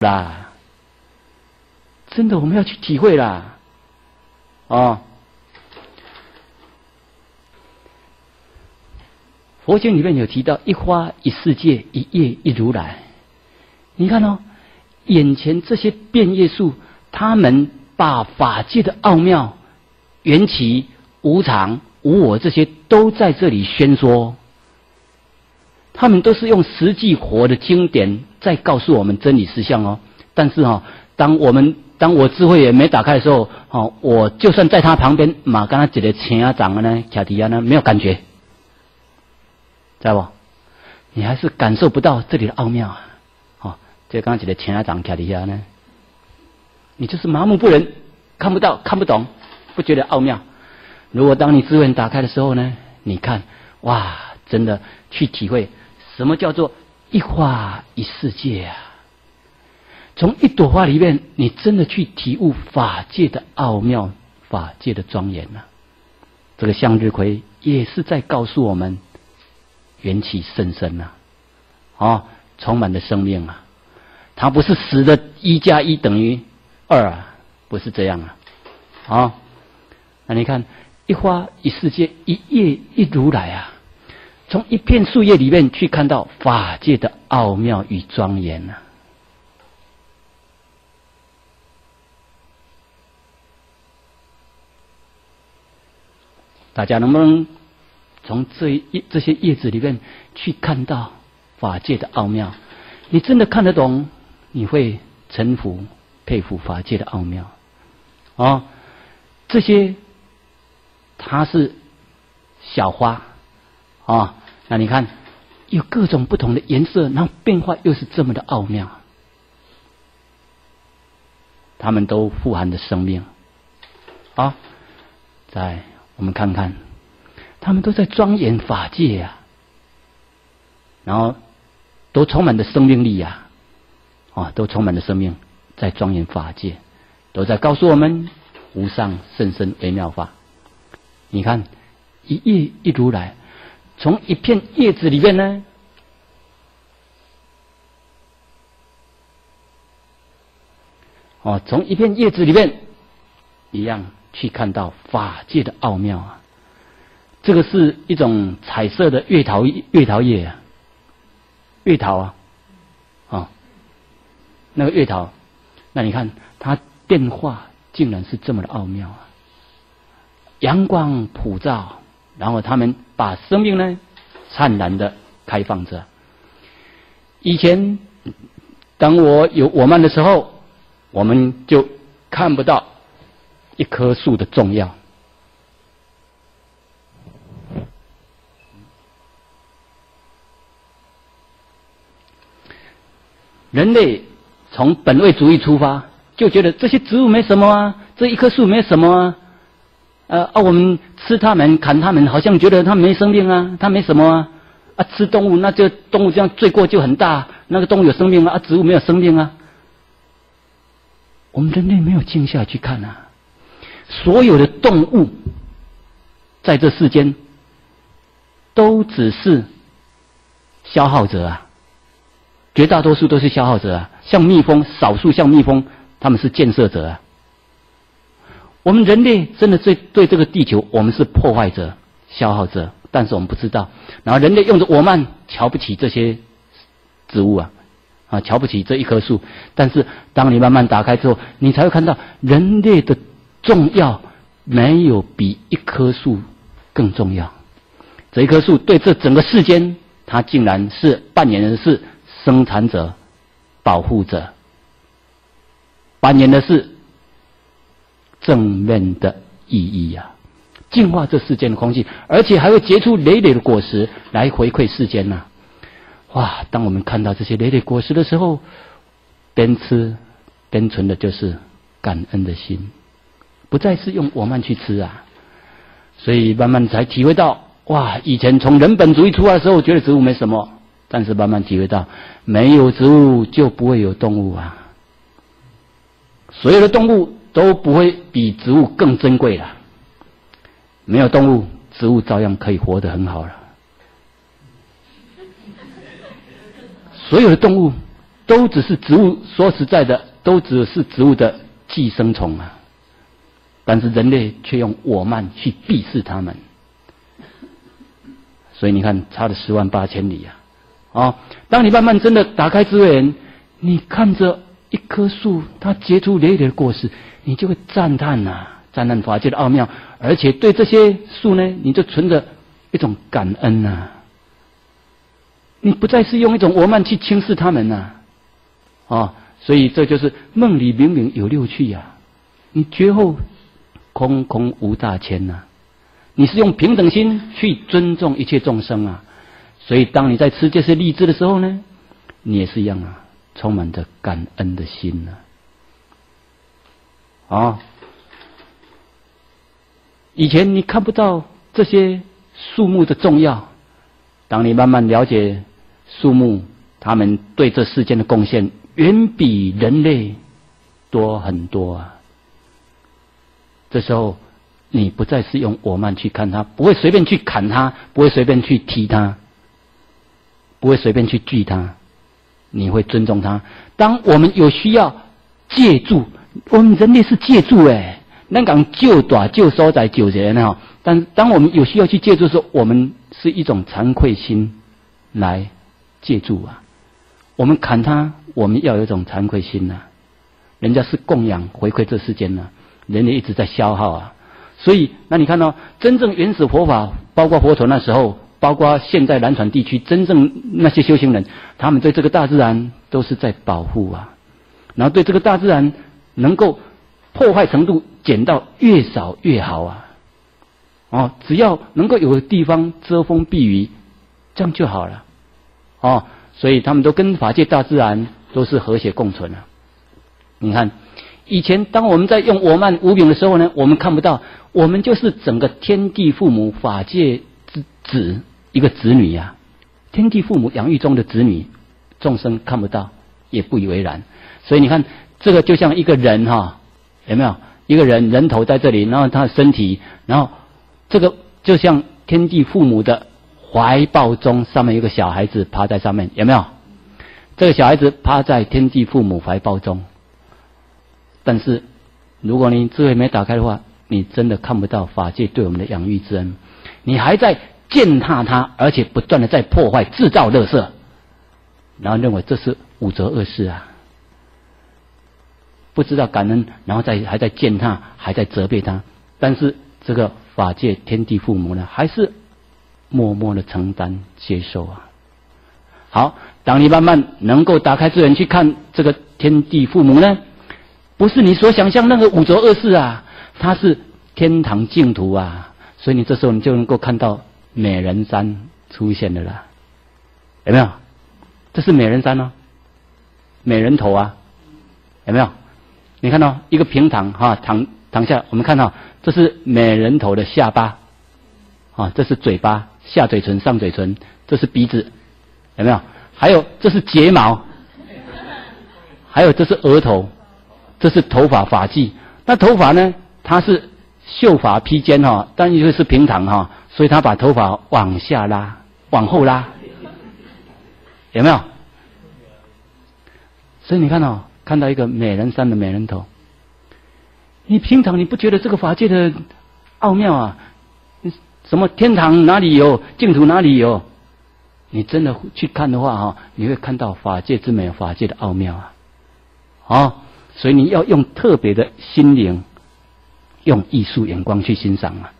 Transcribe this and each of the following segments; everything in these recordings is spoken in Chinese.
啦，真的我们要去体会啦，哦。佛经里面有提到一花一世界，一叶一如来。你看哦，眼前这些变叶树，他们把法界的奥妙、缘起、无常、无我这些都在这里宣说。他们都是用实际活的经典再告诉我们真理实相哦。但是哈，当我们当我智慧也没打开的时候，哦，我就算在他旁边，马跟他姐姐前啊长的呢，卡迪亚呢，没有感觉。知道不？你还是感受不到这里的奥妙啊！哦，这刚刚讲的前阿长卡底下呢，你就是麻木不仁，看不到、看不懂，不觉得奥妙。如果当你智慧打开的时候呢，你看，哇，真的去体会什么叫做一花一世界啊！从一朵花里面，你真的去体悟法界的奥妙、法界的庄严呐。这个向日葵也是在告诉我们。元气甚深呐，哦，充满了生命啊！它不是死的，一加一等于二啊，不是这样啊！啊，那你看，一花一世界，一叶一如来啊！从一片树叶里面去看到法界的奥妙与庄严呐！大家能不能？从这一这些叶子里面去看到法界的奥妙，你真的看得懂，你会臣服佩服法界的奥妙啊！这些它是小花啊，那你看有各种不同的颜色，然后变化又是这么的奥妙，它们都富含着生命啊！在我们看看。他们都在庄严法界呀，然后都充满着生命力呀，啊，都充满着生命，在庄严法界，都在告诉我们无上甚深微妙法。你看，一叶一如来，从一片叶子里面呢，哦，从一片叶子里面一样去看到法界的奥妙啊。这个是一种彩色的月桃月桃叶啊，月桃啊，啊，那个月桃，那你看它变化竟然是这么的奥妙啊！阳光普照，然后他们把生命呢灿烂的开放着。以前当我有我们的时候，我们就看不到一棵树的重要。人类从本位主义出发，就觉得这些植物没什么啊，这一棵树没什么啊，呃啊，我们吃它们、砍它们，好像觉得它没生命啊，它没什么啊，啊，吃动物，那就动物这样罪过就很大，那个动物有生命吗？啊，植物没有生命啊。我们人类没有静下去看啊，所有的动物在这世间都只是消耗者啊。绝大多数都是消耗者啊，像蜜蜂，少数像蜜蜂，他们是建设者啊。我们人类真的对对这个地球，我们是破坏者、消耗者，但是我们不知道。然后人类用着我慢，瞧不起这些植物啊，啊，瞧不起这一棵树。但是当你慢慢打开之后，你才会看到人类的重要，没有比一棵树更重要。这一棵树对这整个世间，它竟然是扮演的是。生产者、保护者，扮演的是正面的意义呀，净化这世间的空气，而且还会结出累累的果实来回馈世间呐！哇！当我们看到这些累累果实的时候，边吃边存的就是感恩的心，不再是用我们去吃啊！所以慢慢才体会到，哇！以前从人本主义出来的时候，觉得植物没什么。但是慢慢体会到，没有植物就不会有动物啊！所有的动物都不会比植物更珍贵了。没有动物，植物照样可以活得很好了。所有的动物都只是植物。说实在的，都只是植物的寄生虫啊。但是人类却用我慢去鄙视他们，所以你看，差了十万八千里呀！啊，当你慢慢真的打开智慧眼，你看着一棵树，它结出累累的果实，你就会赞叹呐，赞叹法界的奥妙，而且对这些树呢，你就存着一种感恩呐。你不再是用一种傲慢去轻视他们呐，啊，所以这就是梦里明明有六趣呀，你绝后。空空无大千呐，你是用平等心去尊重一切众生啊，所以当你在吃这些荔枝的时候呢，你也是一样啊，充满着感恩的心呢。啊，以前你看不到这些树木的重要，当你慢慢了解树木，他们对这世间的贡献远比人类多很多啊。这时候，你不再是用我慢去看它，不会随便去砍它，不会随便去踢它，不会随便去锯它，你会尊重他。当我们有需要借助，我们人类是借助哎，那讲救短救收在救人哈。但当我们有需要去借助的时候，我们是一种惭愧心来借助啊。我们砍他，我们要有一种惭愧心呐。人家是供养回馈这世间呢。人类一直在消耗啊，所以那你看到真正原始佛法，包括佛陀那时候，包括现在南传地区真正那些修行人，他们对这个大自然都是在保护啊，然后对这个大自然能够破坏程度减到越少越好啊，哦，只要能够有个地方遮风避雨，这样就好了，哦，所以他们都跟法界大自然都是和谐共存啊，你看。以前，当我们在用我慢无柄的时候呢，我们看不到，我们就是整个天地父母法界之子。一个子女呀。天地父母养育中的子女，众生看不到，也不以为然。所以你看，这个就像一个人哈，有没有一个人人头在这里，然后他的身体，然后这个就像天地父母的怀抱中，上面有个小孩子趴在上面，有没有？这个小孩子趴在天地父母怀抱中。但是，如果你智慧没打开的话，你真的看不到法界对我们的养育之恩。你还在践踏它，而且不断的在破坏、制造垃圾，然后认为这是五则恶事啊！不知道感恩，然后再还在践踏，还在责备他。但是这个法界天地父母呢，还是默默的承担、接受啊。好，当你慢慢能够打开智慧去看这个天地父母呢？不是你所想象那个五浊恶世啊，它是天堂净土啊，所以你这时候你就能够看到美人山出现的了，有没有？这是美人山哦，美人头啊，有没有？你看到一个平躺哈，躺躺下，我们看到这是美人头的下巴，啊，这是嘴巴，下嘴唇、上嘴唇，这是鼻子，有没有？还有这是睫毛，还有这是额头。这是头发发髻，那头发呢？它是秀发披肩哈，但因为是平躺哈，所以他把头发往下拉，往后拉，有没有？所以你看哦，看到一个美人山的美人头，你平常你不觉得这个法界的奥妙啊？什么天堂哪里有，净土哪里有？你真的去看的话哈，你会看到法界之美，法界的奥妙啊！好。所以你要用特别的心灵，用艺术眼光去欣赏啊，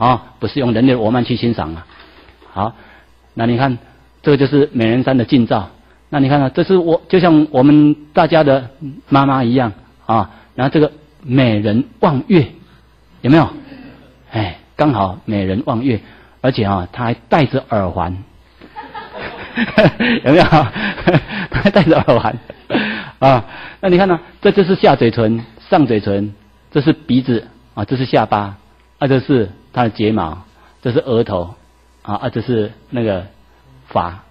啊，不是用人类我慢去欣赏啊。好，那你看，这个就是美人山的近照。那你看啊，这是我就像我们大家的妈妈一样啊。然后这个美人望月，有没有？哎，刚好美人望月，而且啊，她还戴着耳环，有没有？她还戴着耳环。啊，那你看呢？这就是下嘴唇、上嘴唇，这是鼻子啊，这是下巴，啊，这是它的睫毛，这是额头，啊，啊，这是那个发，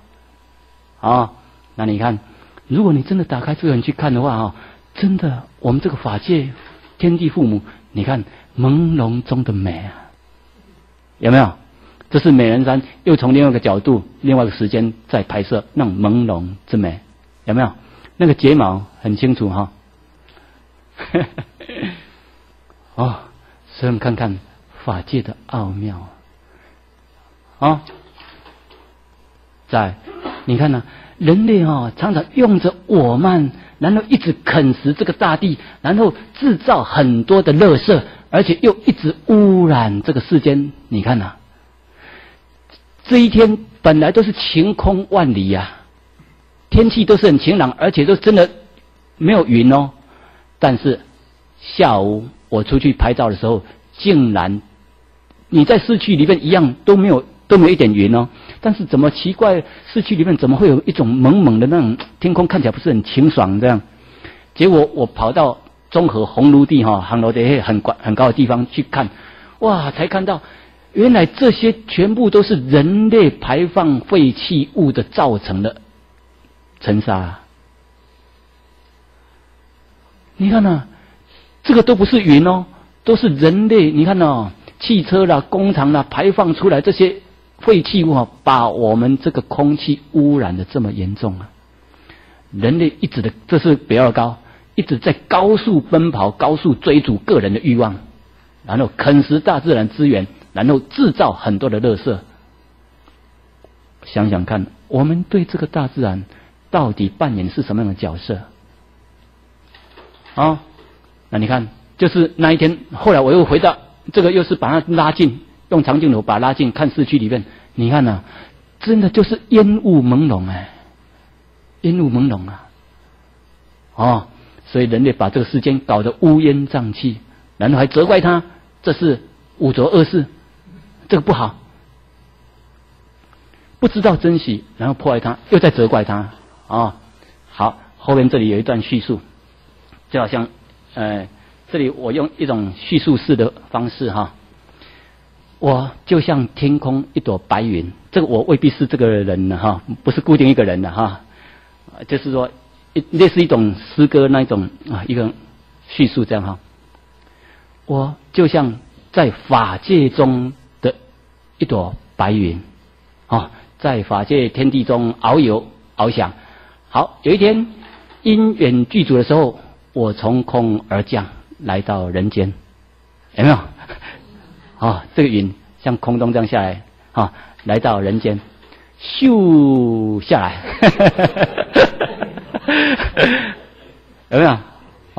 啊，那你看，如果你真的打开这个人去看的话，哈，真的，我们这个法界天地父母，你看朦胧中的美啊，有没有？这是美人山，又从另外一个角度、另外一个时间在拍摄那种朦胧之美，有没有？那个睫毛很清楚哈。哦，所以我们看看法界的奥妙啊！啊在你看呢，人类啊，常常用着我慢，然后一直啃食这个大地，然后制造很多的垃圾，而且又一直污染这个世间。你看呐，这一天本来都是晴空万里呀，天气都是很晴朗，而且都真的没有云哦，但是。下午我出去拍照的时候，竟然你在市区里面一样都没有都没有一点云哦。但是怎么奇怪，市区里面怎么会有一种蒙蒙的那种天空，看起来不是很清爽这样？结果我跑到中和红炉地哈，红炉地很高很高的地方去看，哇，才看到原来这些全部都是人类排放废弃物的造成的尘沙。你看呐。这个都不是云哦，都是人类。你看哦，汽车啦、工厂啦排放出来这些废弃物啊，把我们这个空气污染的这么严重啊！人类一直的，这是比较高，一直在高速奔跑、高速追逐个人的欲望，然后啃食大自然资源，然后制造很多的垃圾。想想看，我们对这个大自然到底扮演是什么样的角色啊？那你看，就是那一天，后来我又回到这个，又是把它拉近，用长镜头把它拉近看市区里面。你看呐，真的就是烟雾朦胧哎，烟雾朦胧啊，哦，所以人类把这个世间搞得乌烟瘴气，然后还责怪他这是五浊恶世，这个不好，不知道珍惜，然后破坏他，又在责怪他啊。好，后面这里有一段叙述，就好像。呃，这里我用一种叙述式的方式哈，我就像天空一朵白云，这个我未必是这个人呢哈，不是固定一个人的哈，就是说一类似一种诗歌那一种啊一个叙述这样哈，我就像在法界中的一朵白云啊，在法界天地中遨游翱翔，好，有一天因缘具足的时候。我从空而降，来到人间，有没有？啊，这个云像空中这样下来，啊，来到人间，咻下来，有没有？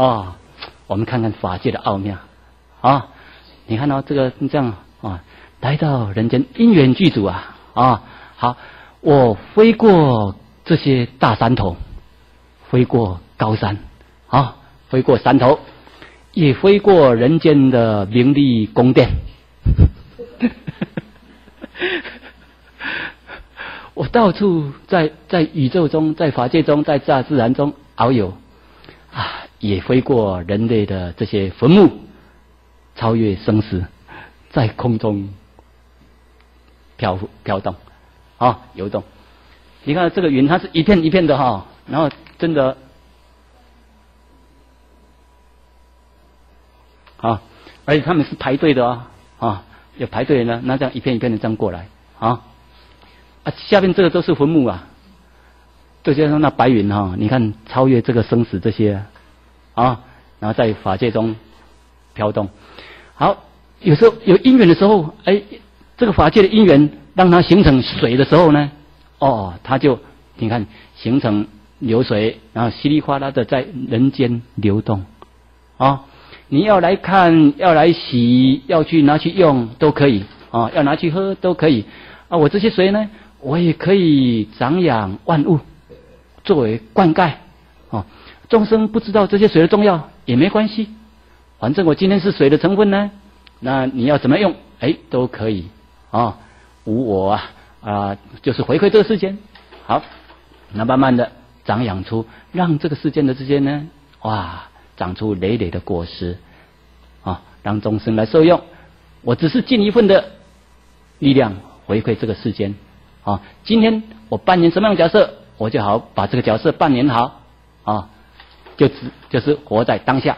啊，我们看看法界的奥妙啊！你看到这个这样啊，来到人间，因缘具足啊啊！好，我飞过这些大山头，飞过高山啊。飞过山头，也飞过人间的名利宫殿。我到处在在宇宙中，在法界中，在大自然中遨游啊，也飞过人类的这些坟墓，超越生死，在空中飘飘动啊，游动。你看这个云，它是一片一片的哈，然后真的。啊，而且他们是排队的啊，啊，有排队的呢，那这样一片一片的这样过来啊，啊，下面这个都是坟墓啊，再加上那白云哈，你看超越这个生死这些啊，然后在法界中飘动。好，有时候有因缘的时候，哎，这个法界的因缘让它形成水的时候呢，哦，它就你看形成流水，然后稀里哗啦的在人间流动啊。你要来看，要来洗，要去拿去用都可以啊，要拿去喝都可以啊。我这些水呢，我也可以长养万物，作为灌溉啊。众生不知道这些水的重要也没关系，反正我今天是水的成分呢，那你要怎么用，哎，都可以啊。无我啊啊，就是回馈这个世间。好，那慢慢的长养出，让这个世间的这些呢，哇。长出累累的果实，啊，让众生来受用。我只是尽一份的力量回馈这个世间，啊，今天我扮演什么样的角色，我就好把这个角色扮演好，啊，就只就是活在当下。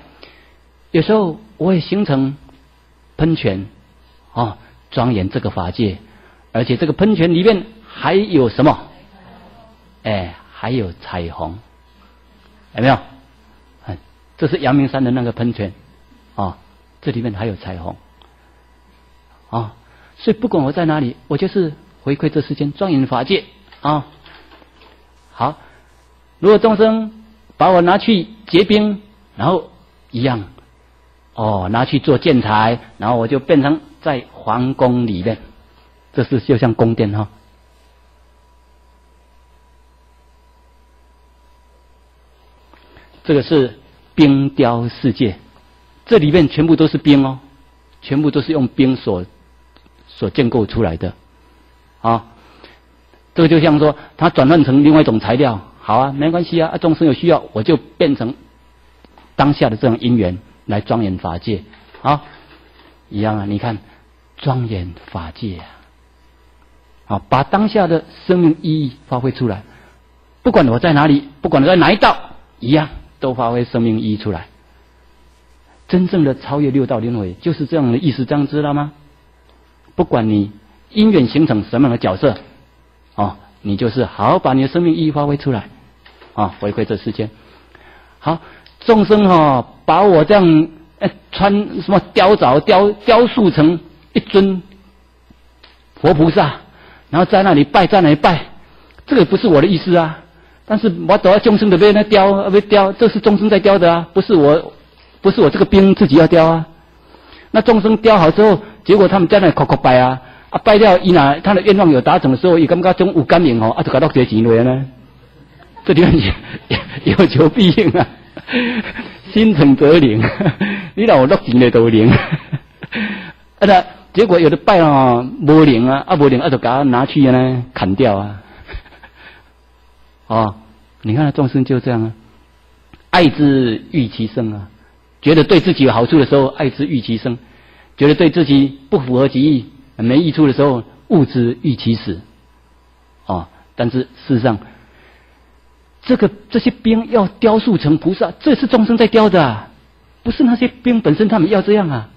有时候我也形成喷泉，啊，庄严这个法界，而且这个喷泉里面还有什么？哎，还有彩虹。有没有？这是阳明山的那个喷泉，啊，这里面还有彩虹，啊，所以不管我在哪里，我就是回馈这世间庄严法界啊。好，如果众生把我拿去结冰，然后一样，哦，拿去做建材，然后我就变成在皇宫里面，这是就像宫殿哈。这个是冰雕世界，这里面全部都是冰哦，全部都是用冰所所建构出来的啊。这个就像说，它转换成另外一种材料，好啊，没关系啊，众生有需要，我就变成当下的这种因缘来庄严法界啊，一样啊。你看，庄严法界啊，啊，把当下的生命意义发挥出来，不管我在哪里，不管我在哪一道，一样。都发挥生命意义出来，真正的超越六道轮回就是这样的意思，这样知道吗？不管你因缘形成什么样的角色，哦，你就是好好把你的生命意义发挥出来，啊，回馈这世间。好，众生哈，把我这样哎穿什么雕凿雕雕塑成一尊活菩萨，然后在那里拜，在那里拜，这个不是我的意思啊。但是我走到众生的边那雕啊，被雕，这是众生在雕的啊，不是我，不是我这个兵自己要雕啊。那众生雕好之后，结果他们在那磕磕拜啊，啊拜掉一拿他的愿望有达成的时候，也感觉中有感应哦，啊就搞到这钱来呢。这地方有求必应啊，心诚则灵，你让我落钱的都灵。啊那结果有的拜啊无灵啊，啊无灵啊就把它拿去呢砍掉啊。哦，你看众生就这样啊，爱之欲其生啊，觉得对自己有好处的时候，爱之欲其生；觉得对自己不符合己意、没益处的时候，恶之欲其死。哦，但是事实上，这个这些兵要雕塑成菩萨，这是众生在雕的，啊，不是那些兵本身他们要这样啊。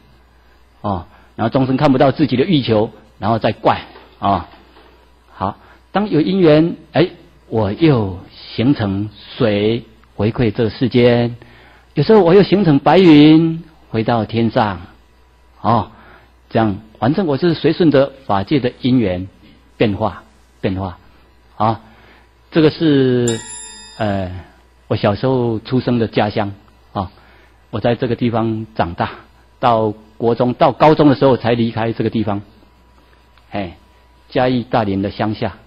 哦，然后众生看不到自己的欲求，然后再怪啊。好，当有因缘，哎。我又形成水回馈这世间，有时候我又形成白云回到天上，哦，这样反正我是随顺着法界的因缘变化变化啊。这个是呃我小时候出生的家乡啊，我在这个地方长大，到国中到高中的时候才离开这个地方，哎，嘉义大林的乡下。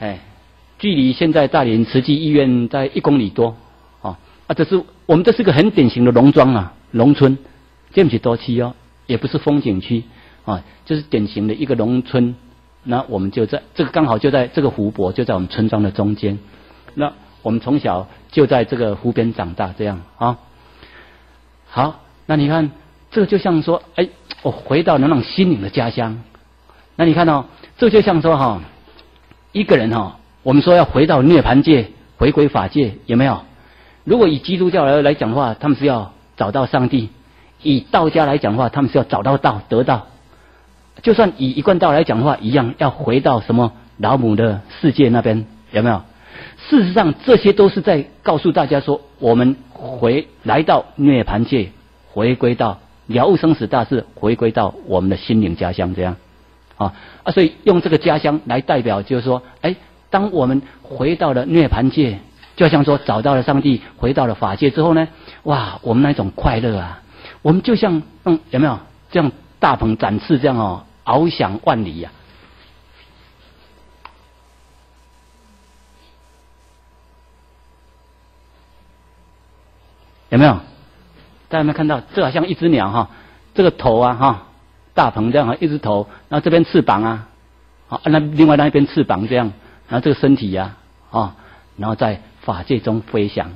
哎，距离现在大连慈济医院在一公里多，啊啊，这是我们这是个很典型的农庄啊，农村，这不起多区哦，也不是风景区啊，就是典型的一个农村。那我们就在这个刚好就在这个湖泊就在我们村庄的中间。那我们从小就在这个湖边长大，这样啊。好，那你看这个就像说，哎，我回到那种心灵的家乡。那你看哦，这就像说哈。一个人哈，我们说要回到涅盘界，回归法界，有没有？如果以基督教来来讲的话，他们是要找到上帝；以道家来讲的话，他们是要找到道，得道。就算以一贯道来讲的话，一样要回到什么老母的世界那边，有没有？事实上，这些都是在告诉大家说，我们回来到涅盘界，回归到了悟生死大事，回归到我们的心灵家乡，这样。啊啊！所以用这个家乡来代表，就是说，哎，当我们回到了涅盘界，就像说找到了上帝，回到了法界之后呢，哇，我们那种快乐啊，我们就像嗯，有没有这样大鹏展翅这样哦，翱翔万里呀？有没有？大家有没有看到？这好像一只鸟哈，这个头啊哈。大鹏这样啊，一只头，然后这边翅膀啊，好，那另外那一边翅膀这样，然后这个身体呀，啊，然后在法界中飞翔，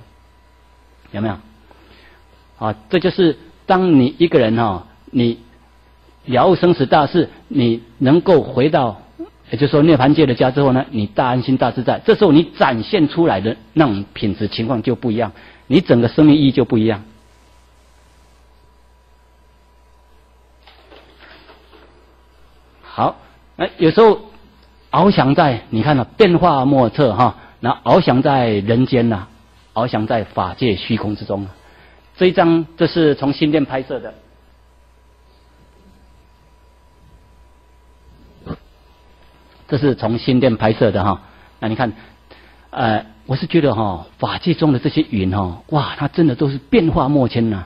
有没有？啊，这就是当你一个人哈，你了悟生死大事，你能够回到，也就是说涅盘界的家之后呢，你大安心大自在，这时候你展现出来的那种品质情况就不一样，你整个生命意义就不一样。好，哎，有时候翱翔在，你看到变化莫测哈，那翱翔在人间呐，翱翔在法界虚空之中。这一张这是从新店拍摄的，这是从新店拍摄的哈。那你看，呃，我是觉得哈，法界中的这些云哈，哇，它真的都是变化莫测呐。